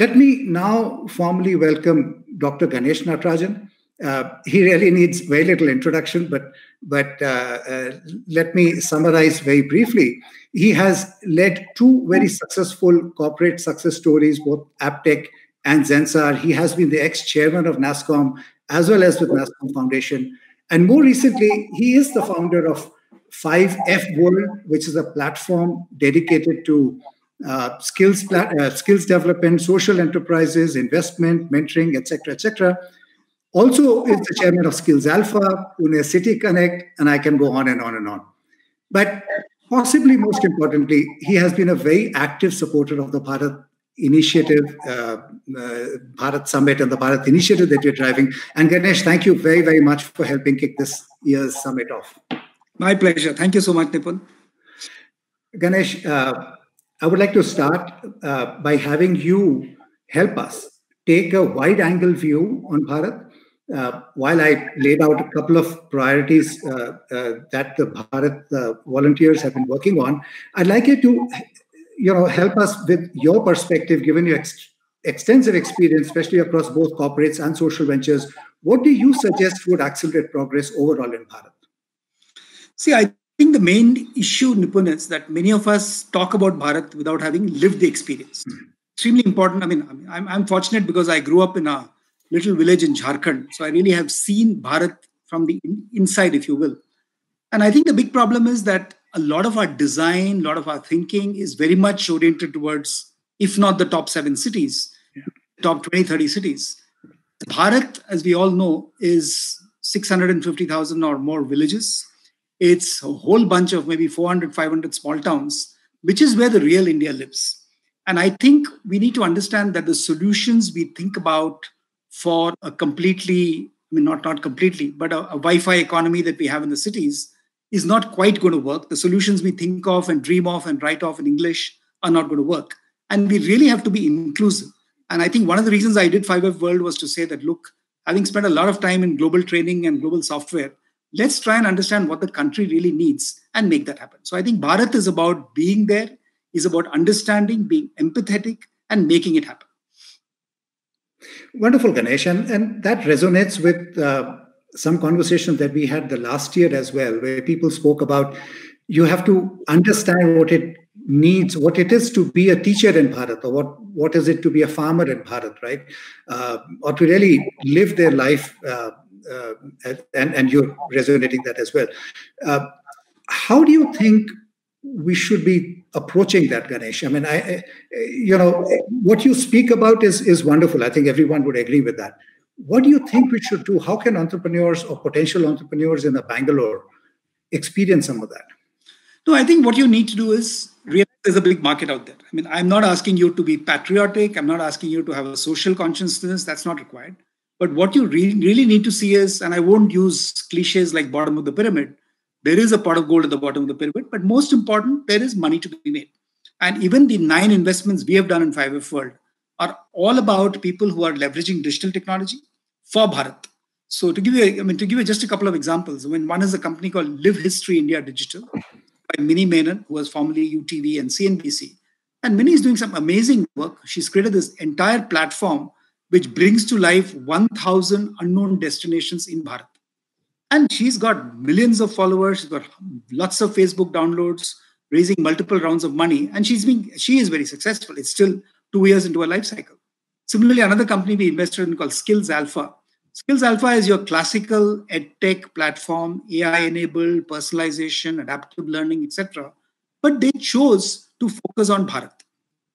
let me now formally welcome Dr. Ganesh Natarajan. Uh, he really needs very little introduction, but but uh, uh, let me summarize very briefly. He has led two very successful corporate success stories, both Aptech and Zensar. He has been the ex-chairman of NASSCOM as well as with NASSCOM Foundation. And more recently, he is the founder of 5F World, which is a platform dedicated to uh, skills, uh, skills development, social enterprises, investment, mentoring, etc., etc. Also is the chairman of Skills Alpha, Pune City Connect, and I can go on and on and on. But possibly most importantly, he has been a very active supporter of the Bharat initiative, uh, uh, Bharat Summit and the Bharat initiative that you're driving. And Ganesh, thank you very, very much for helping kick this year's summit off. My pleasure. Thank you so much, Nipun. Ganesh, uh, I would like to start uh, by having you help us take a wide angle view on Bharat uh, while I laid out a couple of priorities uh, uh, that the Bharat uh, volunteers have been working on, I'd like you to, you know, help us with your perspective, given your ex- extensive experience, especially across both corporates and social ventures. What do you suggest would accelerate progress overall in Bharat? See, I think the main issue, Nipun, is that many of us talk about Bharat without having lived the experience. Mm-hmm. Extremely important. I mean, I'm, I'm fortunate because I grew up in a little village in Jharkhand. So I really have seen Bharat from the in, inside, if you will. And I think the big problem is that a lot of our design, a lot of our thinking is very much oriented towards, if not the top seven cities, yeah. top 20, 30 cities. Bharat, as we all know, is 650,000 or more villages. It's a whole bunch of maybe 400, 500 small towns, which is where the real India lives. And I think we need to understand that the solutions we think about for a completely, I mean, not, not completely, but a, a Wi Fi economy that we have in the cities is not quite going to work. The solutions we think of and dream of and write off in English are not going to work. And we really have to be inclusive. And I think one of the reasons I did 5F World was to say that, look, having spent a lot of time in global training and global software, let's try and understand what the country really needs and make that happen. So I think Bharat is about being there, is about understanding, being empathetic, and making it happen. Wonderful, Ganesh. And, and that resonates with uh, some conversations that we had the last year as well, where people spoke about you have to understand what it needs, what it is to be a teacher in Bharat, or what, what is it to be a farmer in Bharat, right? Uh, or to really live their life. Uh, uh and, and you're resonating that as well. Uh, how do you think we should be approaching that ganesh? I mean I, I, you know what you speak about is is wonderful. I think everyone would agree with that. What do you think we should do? How can entrepreneurs or potential entrepreneurs in the bangalore experience some of that? No i think what you need to do is realize there's a big market out there. I mean i'm not asking you to be patriotic. I'm not asking you to have a social consciousness. That's not required but what you re- really need to see is and i won't use cliches like bottom of the pyramid there is a pot of gold at the bottom of the pyramid, but most important, there is money to be made. And even the nine investments we have done in 5F World are all about people who are leveraging digital technology for Bharat. So to give you, I mean, to give you just a couple of examples, I mean, one is a company called Live History India Digital by Minnie Menon, who was formerly UTV and CNBC. And Minnie is doing some amazing work. She's created this entire platform which brings to life 1,000 unknown destinations in Bharat. And she's got millions of followers she's got lots of facebook downloads raising multiple rounds of money and she's being she is very successful. It's still two years into her life cycle. Similarly another company we invested in called skills alpha. Skills alpha is your classical edtech platform ai enabled personalization adaptive learning etc but they chose to focus on bharat.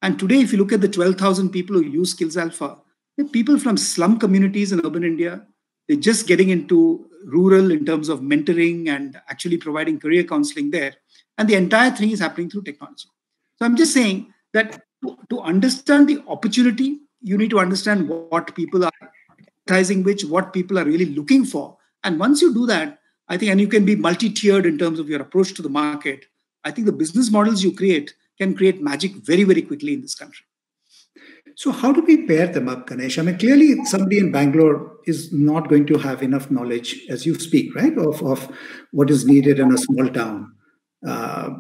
And today if you look at the 12000 people who use skills alpha people from slum communities in urban india they're just getting into rural in terms of mentoring and actually providing career counseling there. And the entire thing is happening through technology. So I'm just saying that to, to understand the opportunity, you need to understand what people are advertising which, what people are really looking for. And once you do that, I think, and you can be multi-tiered in terms of your approach to the market. I think the business models you create can create magic very, very quickly in this country. So, how do we pair them up, Ganesh? I mean, clearly, somebody in Bangalore is not going to have enough knowledge, as you speak, right, of, of what is needed in a small town. Uh,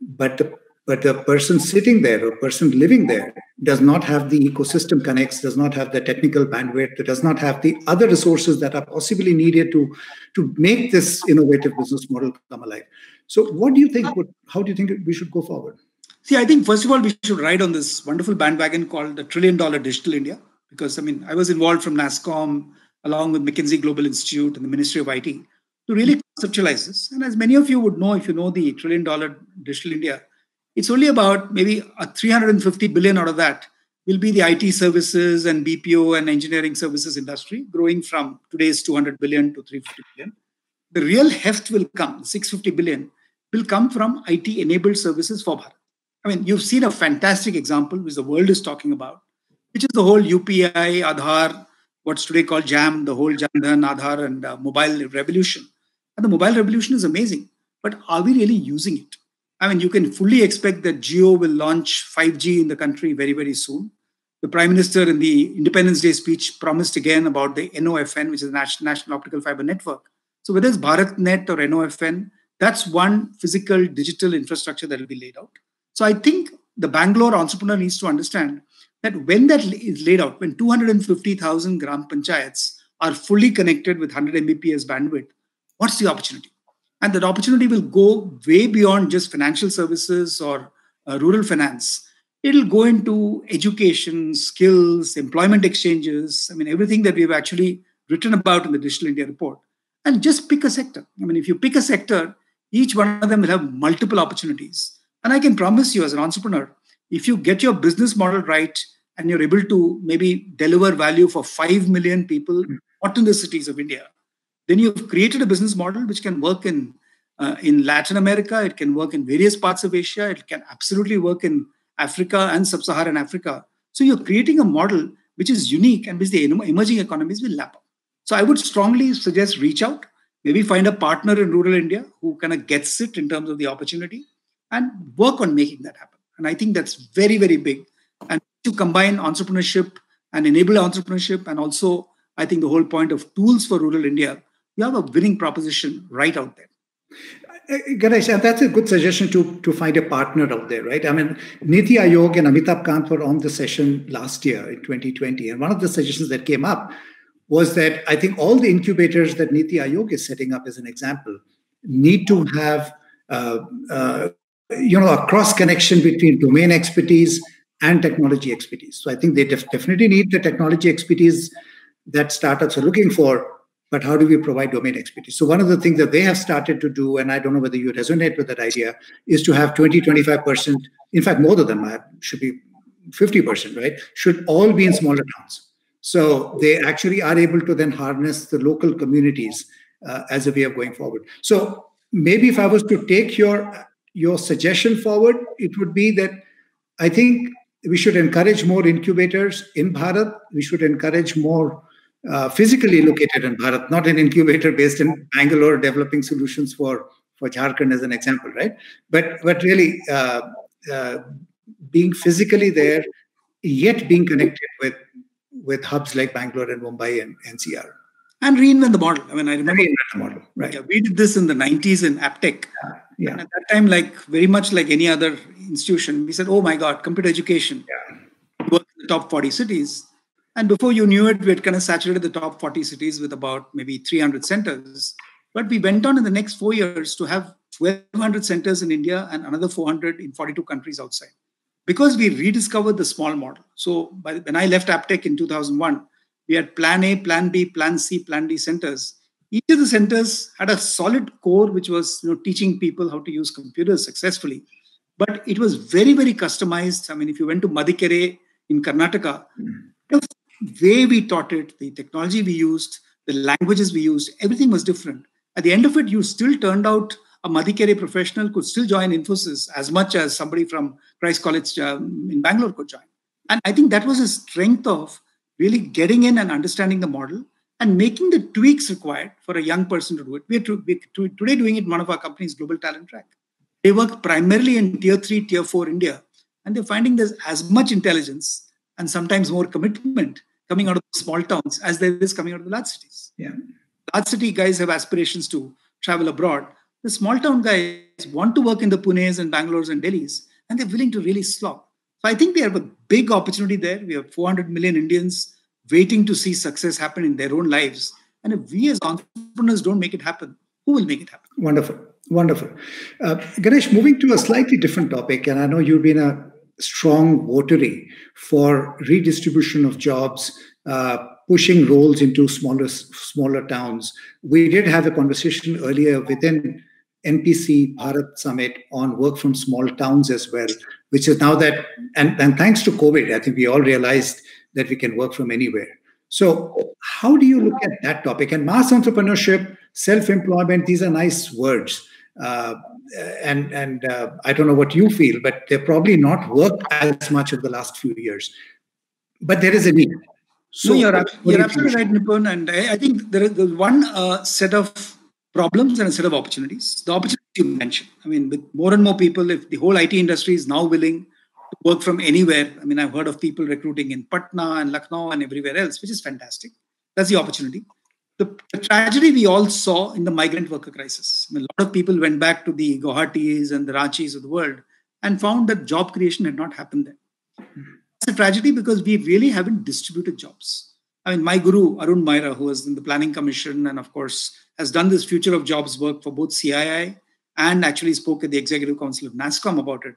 but the but the person sitting there or person living there does not have the ecosystem connects, does not have the technical bandwidth, does not have the other resources that are possibly needed to, to make this innovative business model come alive. So, what do you think? How do you think we should go forward? See, I think first of all, we should ride on this wonderful bandwagon called the Trillion Dollar Digital India. Because, I mean, I was involved from NASSCOM along with McKinsey Global Institute and the Ministry of IT to really conceptualize this. And as many of you would know, if you know the Trillion Dollar Digital India, it's only about maybe a 350 billion out of that will be the IT services and BPO and engineering services industry, growing from today's 200 billion to 350 billion. The real heft will come, 650 billion, will come from IT enabled services for Bharat. I mean, you've seen a fantastic example which the world is talking about, which is the whole UPI, Aadhaar, what's today called JAM, the whole Jandhan, Aadhaar, and uh, mobile revolution. And the mobile revolution is amazing, but are we really using it? I mean, you can fully expect that Jio will launch 5G in the country very, very soon. The Prime Minister in the Independence Day speech promised again about the NOFN, which is the National Optical Fiber Network. So whether it's BharatNet or NOFN, that's one physical digital infrastructure that will be laid out. So I think the Bangalore entrepreneur needs to understand that when that is laid out, when 250,000 gram panchayats are fully connected with 100 Mbps bandwidth, what's the opportunity? And that opportunity will go way beyond just financial services or uh, rural finance. It'll go into education, skills, employment exchanges. I mean, everything that we've actually written about in the Digital India report. And just pick a sector. I mean, if you pick a sector, each one of them will have multiple opportunities. And I can promise you, as an entrepreneur, if you get your business model right and you're able to maybe deliver value for 5 million people, mm. not in the cities of India, then you've created a business model which can work in uh, in Latin America, it can work in various parts of Asia, it can absolutely work in Africa and sub-Saharan Africa. So you're creating a model which is unique and which the emerging economies will lap up. So I would strongly suggest reach out, maybe find a partner in rural India who kind of gets it in terms of the opportunity and work on making that happen. And I think that's very, very big. And to combine entrepreneurship and enable entrepreneurship, and also, I think the whole point of tools for rural India, you have a winning proposition right out there. Uh, Ganesh, that's a good suggestion to, to find a partner out there, right? I mean, Niti Aayog and Amitabh Kant were on the session last year in 2020. And one of the suggestions that came up was that I think all the incubators that Niti Aayog is setting up as an example need to have uh, uh, you know a cross connection between domain expertise and technology expertise. So i think they def- definitely need the technology expertise that startups are looking for but how do we provide domain expertise? So one of the things that they have started to do and i don't know whether you resonate with that idea is to have 20 25% in fact more of them should be 50% right should all be in smaller towns. So they actually are able to then harness the local communities uh, as a way of going forward. So maybe if i was to take your your suggestion forward, it would be that I think we should encourage more incubators in Bharat. We should encourage more uh, physically located in Bharat, not an incubator based in Bangalore developing solutions for for Jharkhand as an example, right? But but really uh, uh, being physically there, yet being connected with with hubs like Bangalore and Mumbai and NCR and reinvent the model. I mean, I remember reinvent the model. Right. Yeah, we did this in the 90s in Aptech. Yeah. yeah. And at that time, like very much like any other institution, we said, "Oh my God, computer education." Yeah. Work in the top 40 cities, and before you knew it, we had kind of saturated the top 40 cities with about maybe 300 centers. But we went on in the next four years to have 1,200 centers in India and another 400 in 42 countries outside, because we rediscovered the small model. So by, when I left Aptech in 2001 we had plan A, plan B, plan C, plan D centers. Each of the centers had a solid core, which was you know, teaching people how to use computers successfully. But it was very, very customized. I mean, if you went to Madikeri in Karnataka, the way we taught it, the technology we used, the languages we used, everything was different. At the end of it, you still turned out a Madikeri professional could still join Infosys as much as somebody from Christ College um, in Bangalore could join. And I think that was a strength of really getting in and understanding the model and making the tweaks required for a young person to do it. We're, to, we're today doing it in one of our companies, Global Talent Track. They work primarily in tier three, tier four India, and they're finding there's as much intelligence and sometimes more commitment coming out of small towns as there is coming out of the large cities. Yeah. Large city guys have aspirations to travel abroad. The small town guys want to work in the Punes and Bangalore's and Delhi's, and they're willing to really slog. So I think we have a big opportunity there. We have 400 million Indians waiting to see success happen in their own lives. And if we as entrepreneurs don't make it happen, who will make it happen? Wonderful. Wonderful. Uh, Ganesh, moving to a slightly different topic, and I know you've been a strong votary for redistribution of jobs, uh, pushing roles into smaller smaller towns. We did have a conversation earlier within NPC Bharat Summit on work from small towns as well, which is now that, and, and thanks to COVID, I think we all realized that we can work from anywhere. So, how do you look at that topic? And mass entrepreneurship, self employment, these are nice words. Uh, and and uh, I don't know what you feel, but they're probably not worked as much over the last few years. But there is a need. So no, you're, you're absolutely right, Nipun. And I, I, think there is one uh, set of problems and a set of opportunities. The opportunity you mentioned. I mean, with more and more people, if the whole IT industry is now willing to work from anywhere, I mean, I've heard of people recruiting in Patna and Lucknow and everywhere else, which is fantastic. That's the opportunity. The, the tragedy we all saw in the migrant worker crisis. I mean, a lot of people went back to the Guwahatis and the Ranchis of the world and found that job creation had not happened there. Hmm. It's a tragedy because we really haven't distributed jobs. I mean, my guru, Arun Maira, who was in the Planning Commission and, of course, has done this future of jobs work for both CII and actually spoke at the Executive Council of NASSCOM about it.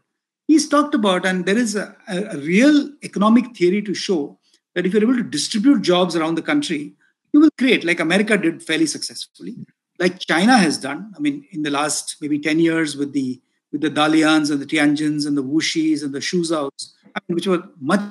He's talked about, and there is a, a real economic theory to show that if you're able to distribute jobs around the country, you will create, like America did fairly successfully, like China has done. I mean, in the last maybe 10 years with the with the Dalians and the Tianjins and the Wuxis and the Suzhous, I mean, which were much,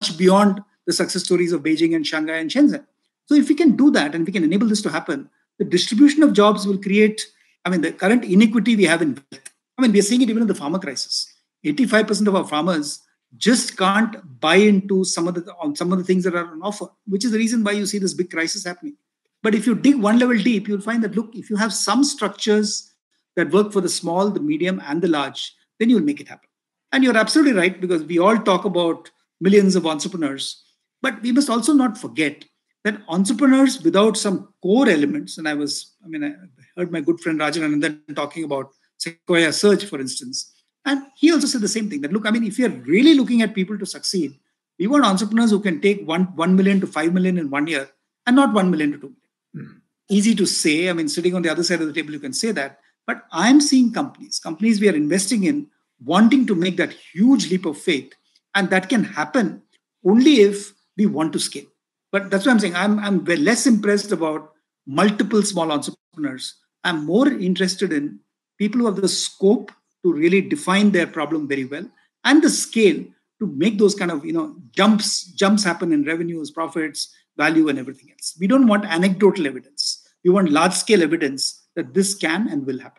much beyond the success stories of Beijing and Shanghai and Shenzhen. So if we can do that and we can enable this to happen, the distribution of jobs will create, I mean, the current inequity we have in wealth. I mean, we are seeing it even in the farmer crisis. 85% of our farmers just can't buy into some of the on some of the things that are on offer, which is the reason why you see this big crisis happening. But if you dig one level deep, you'll find that look, if you have some structures that work for the small, the medium, and the large, then you'll make it happen. And you're absolutely right because we all talk about millions of entrepreneurs, but we must also not forget that entrepreneurs without some core elements, and I was, I mean, I heard my good friend Rajan Anandan talking about Sequoia Surge, for instance, and he also said the same thing that look, I mean, if you're really looking at people to succeed, we want entrepreneurs who can take one, 1 million to 5 million in one year and not 1 million to 2 million. Mm. Easy to say. I mean, sitting on the other side of the table, you can say that. But I'm seeing companies, companies we are investing in, wanting to make that huge leap of faith. And that can happen only if we want to scale. But that's what I'm saying. I'm, I'm less impressed about multiple small entrepreneurs. I'm more interested in people who have the scope to really define their problem very well and the scale to make those kind of you know jumps jumps happen in revenues profits value and everything else we don't want anecdotal evidence we want large scale evidence that this can and will happen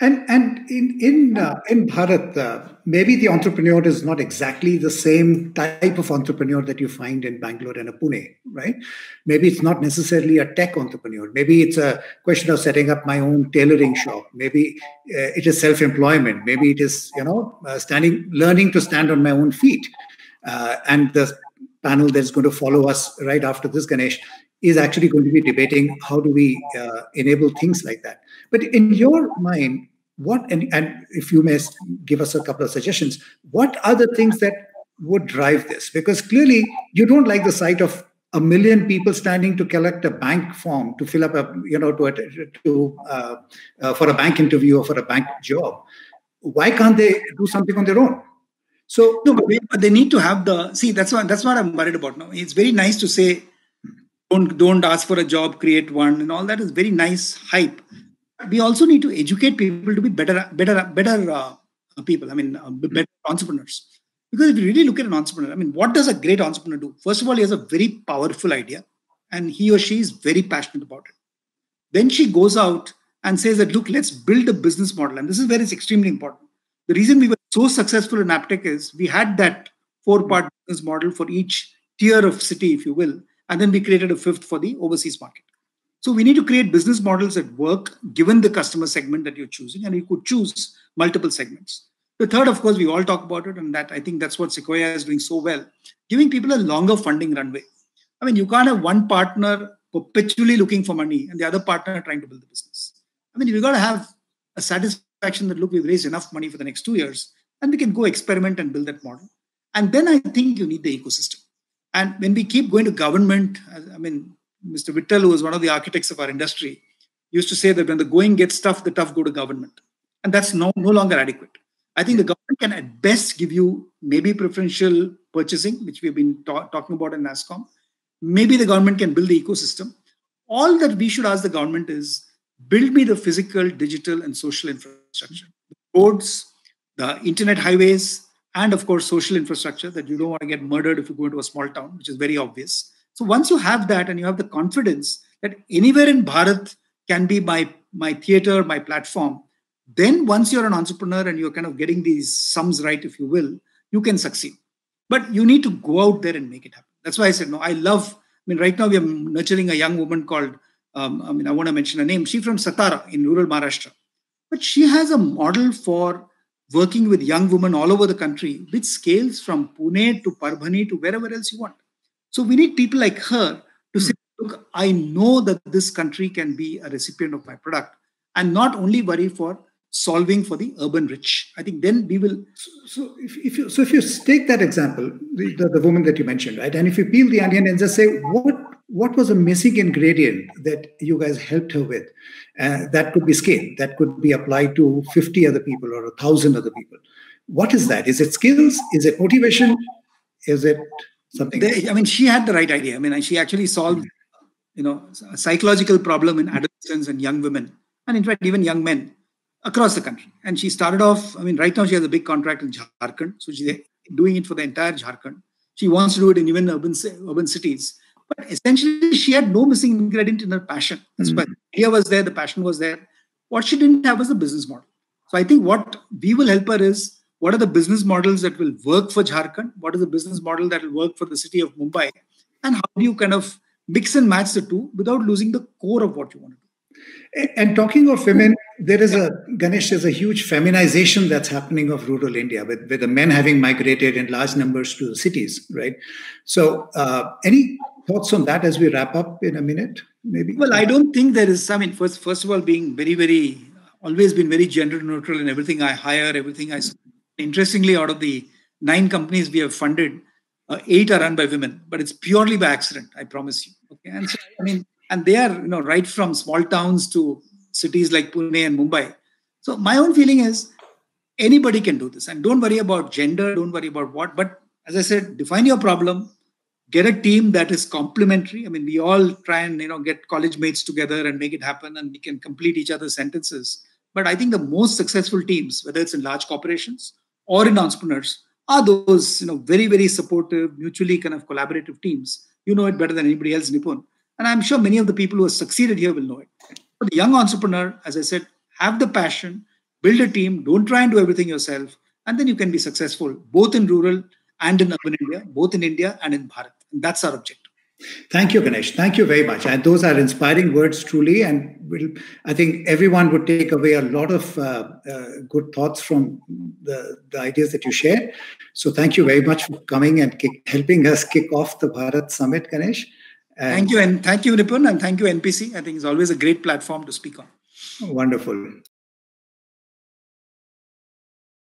and and in in uh, in Bharat, uh, maybe the entrepreneur is not exactly the same type of entrepreneur that you find in Bangalore and Pune, right? Maybe it's not necessarily a tech entrepreneur. Maybe it's a question of setting up my own tailoring shop. Maybe uh, it is self-employment. Maybe it is you know uh, standing, learning to stand on my own feet. Uh, and the panel that's going to follow us right after this, Ganesh, is actually going to be debating how do we uh, enable things like that. But in your mind, what and, and if you may give us a couple of suggestions, what are the things that would drive this? Because clearly you don't like the sight of a million people standing to collect a bank form to fill up a you know to, to uh, uh, for a bank interview or for a bank job. Why can't they do something on their own? So no, but they need to have the see. That's what that's what I'm worried about now. It's very nice to say don't don't ask for a job create one and all that is very nice hype we also need to educate people to be better better better uh, people i mean uh, better entrepreneurs. Because if you really look at an entrepreneur i mean what does a great entrepreneur do? First of all he has a very powerful idea and he or she is very passionate about it. Then she goes out and says that look let's build a business model. And this is where it's extremely important. The reason we were so successful in aptech is we had that four part business model for each tier of city if you will and then we created a fifth for the overseas market. So we need to create business models that work given the customer segment that you're choosing, and you could choose multiple segments. The third, of course, we all talk about it, and that I think that's what Sequoia is doing so well, giving people a longer funding runway. I mean, you can't have one partner perpetually looking for money and the other partner trying to build the business. I mean, you've got to have a satisfaction that look, we've raised enough money for the next two years. and we can go experiment and build that model. And then I think you need the ecosystem. And when we keep going to government, I mean, Mr. Vittal, who was one of the architects of our industry, used to say that when the going gets tough, the tough go to government. And that's no, no longer adequate. I think the government can at best give you maybe preferential purchasing, which we've been ta- talking about in NASSCOM. Maybe the government can build the ecosystem. All that we should ask the government is build me the physical, digital, and social infrastructure. The roads, the internet highways, and of course, social infrastructure that you don't want to get murdered if you go into a small town, which is very obvious. So once you have that and you have the confidence that anywhere in Bharat can be my, my theater, my platform, then once you're an entrepreneur and you're kind of getting these sums right, if you will, you can succeed. But you need to go out there and make it happen. That's why I said, no, I love, I mean, right now we are nurturing a young woman called, um, I mean, I want to mention her name. She's from Satara in rural Maharashtra. But she has a model for working with young women all over the country, which scales from Pune to Parbhani to wherever else you want. So we need people like her to mm. say, look, I know that this country can be a recipient of my product and not only worry for solving for the urban rich. I think then we will. So, so if, if, you so if you take that example, the, the, the, woman that you mentioned, right, and if you peel the onion and just say what what was a missing ingredient that you guys helped her with, uh, that could be scale, that could be applied to fifty other people or a thousand other people. What is that? Is it skills? Is it motivation? Is it something? They, I mean, she had the right idea. I mean, she actually solved, you know, a psychological problem in adolescents and young women, and in fact, even young men across the country. And she started off, I mean, right now she has a big contract in Jharkhand. So she's doing it for the entire Jharkhand. She wants to do it in even urban, urban cities. But essentially, she had no missing ingredient in her passion. That's mm-hmm. why the idea was there, the passion was there. What she didn't have was a business model. So I think what we will help her is what are the business models that will work for Jharkhand? What is the business model that will work for the city of Mumbai? And how do you kind of mix and match the two without losing the core of what you want to do? And talking of women, there is a Ganesh. There's a huge feminization that's happening of rural India, with, with the men having migrated in large numbers to the cities, right? So, uh, any thoughts on that as we wrap up in a minute, maybe? Well, I don't think there is. I mean, first, first of all, being very, very, always been very gender neutral in everything I hire, everything I. Interestingly, out of the nine companies we have funded, uh, eight are run by women, but it's purely by accident. I promise you. Okay, and so I mean, and they are you know right from small towns to cities like Pune and Mumbai. So my own feeling is anybody can do this. And don't worry about gender, don't worry about what. But as I said, define your problem, get a team that is complementary. I mean, we all try and you know get college mates together and make it happen, and we can complete each other's sentences. But I think the most successful teams, whether it's in large corporations or in entrepreneurs, are those you know very very supportive, mutually kind of collaborative teams. You know it better than anybody else, Nipun. And I'm sure many of the people who have succeeded here will know it. For the young entrepreneur, as I said, have the passion, build a team, don't try and do everything yourself, and then you can be successful both in rural and in urban India, both in India and in Bharat. And that's our objective. Thank you, Ganesh. Thank you very much. And those are inspiring words, truly. And will I think everyone would take away a lot of uh, uh, good thoughts from the, the ideas that you shared. So thank you very much for coming and kick, helping us kick off the Bharat Summit, Ganesh. And thank you, and thank you, Nipun, and thank you, NPC. I think it's always a great platform to speak on. Wonderful.